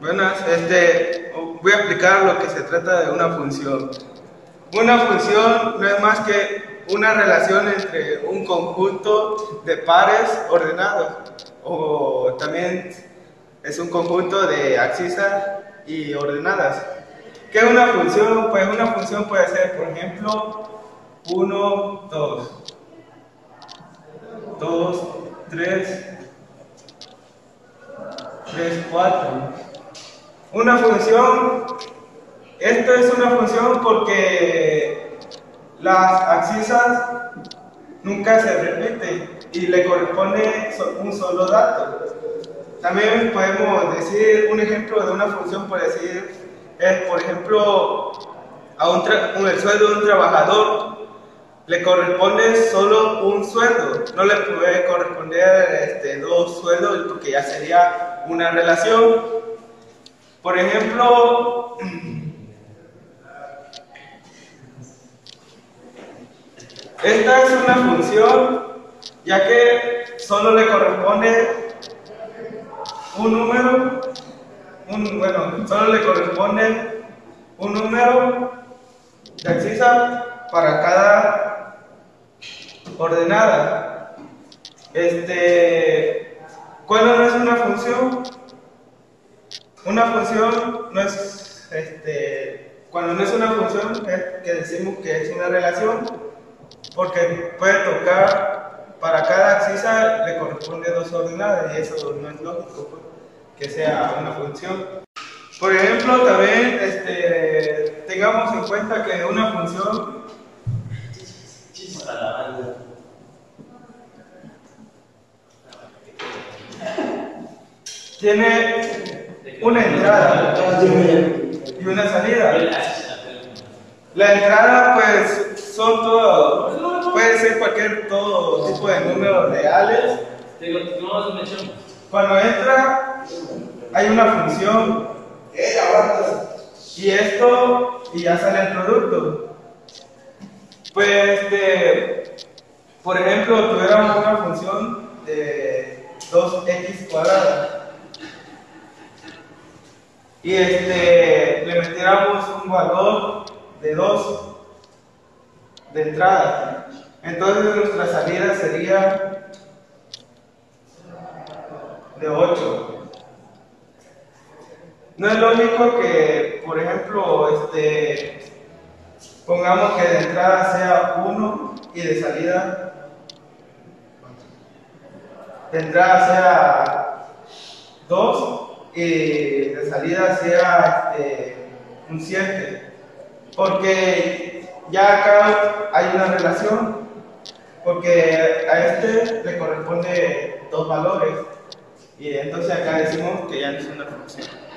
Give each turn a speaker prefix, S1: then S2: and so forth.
S1: Buenas, este, voy a explicar lo que se trata de una función. Una función no es más que una relación entre un conjunto de pares ordenados o también es un conjunto de abscisas y ordenadas. ¿Qué es una función? Pues una función puede ser, por ejemplo, 1, 2, 2, 3, 3, 4. Una función, esto es una función porque las abscisas nunca se repiten y le corresponde un solo dato. También podemos decir un ejemplo de una función, por decir, es por ejemplo, a un, el sueldo de un trabajador le corresponde solo un sueldo, no le puede corresponder este, dos sueldos porque ya sería una relación. Por ejemplo, esta es una función ya que solo le corresponde un número, un, bueno, solo le corresponde un número de excisa para cada ordenada. Este, ¿cuál no es una función? Una función no es, este, cuando no es una función, es que decimos que es una relación, porque puede tocar, para cada axisa le corresponde dos ordenadas, y eso no es lógico pues, que sea una función. Por ejemplo, también este, tengamos en cuenta que una función tiene una entrada y una salida. La entrada, pues, son todo, puede ser cualquier todo tipo de números reales. Cuando entra, hay una función y esto, y ya sale el producto. Pues, este, por ejemplo, tuviéramos una función de 2x cuadrada y este, le metiéramos un valor de 2 de entrada. Entonces nuestra salida sería de 8. No es lógico que, por ejemplo, este, pongamos que de entrada sea 1 y de salida de entrada sea 2 y de salida sea este, un 7. Porque ya acá hay una relación, porque a este le corresponde dos valores. Y entonces acá decimos que ya no es una función.